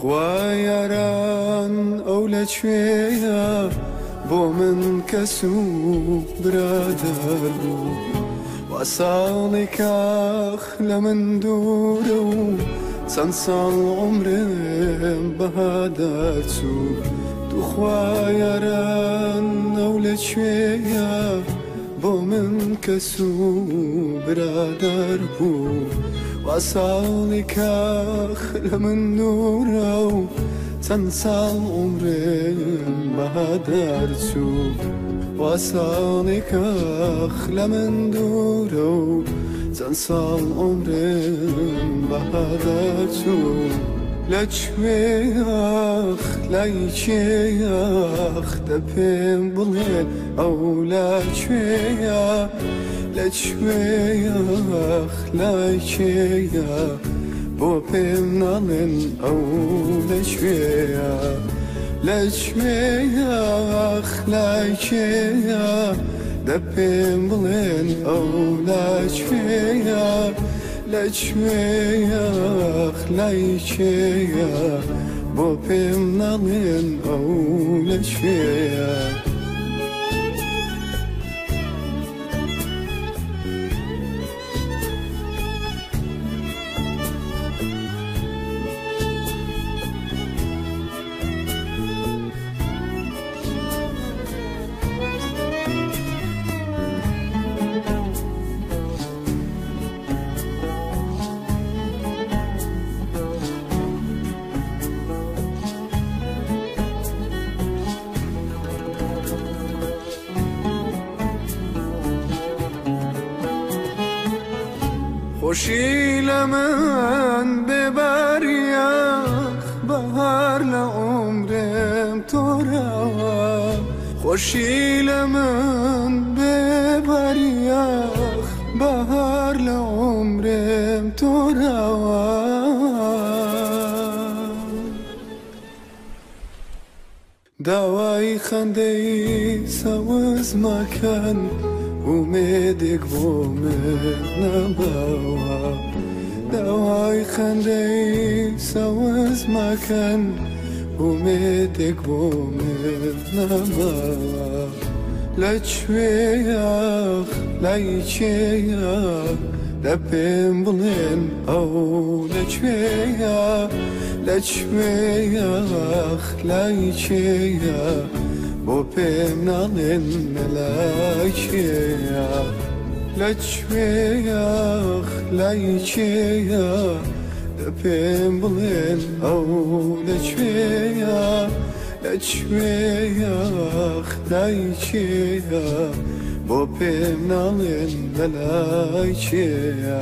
خوا یاران ئەو لە کوێە بۆ من کەس و برادر بوو وا ساڵی کاخ لە من دوورە و چەند ساڵ عمرم بەهاداچوو دوخوا یاران ئەو لە کوێە بۆ من کەس و برادر بوو. وأسعى لك خير من او تنسى عمري بهدرتو وأسعى لك خير من نور او تنسى عمري ارجو لجمي اخ ليشي اخ دبين بلين او لجمي اخ لجمي اخ ليشي اخ بو بين نالن او لجمي اخ لجمي اخ ليشي اخ دبين بلين او لجمي اخ لەچمەیەخ لایچەیە بۆ پێم نەڵێن ئەو لەچێە وشيل من ببريخ بهار لعمرم ترى وشيل من ببريخ بهار لعمرم ترى دوای خنده ای سوز مکن ومێدێک بۆ مرد نەباوە داوای خەندەی سەوەز مەکەن ومێدێک بۆ مرد نەباوە لە کوێە لای چێە لە پێم بڵێن ئەو لەکوێە لەکوێە لای چێە Bu pemnanin melakiya Leçmiyah, leçmiyah Öpem bulin, av leçmiyah Leçmiyah, leçmiyah Bu pemnanin melakiya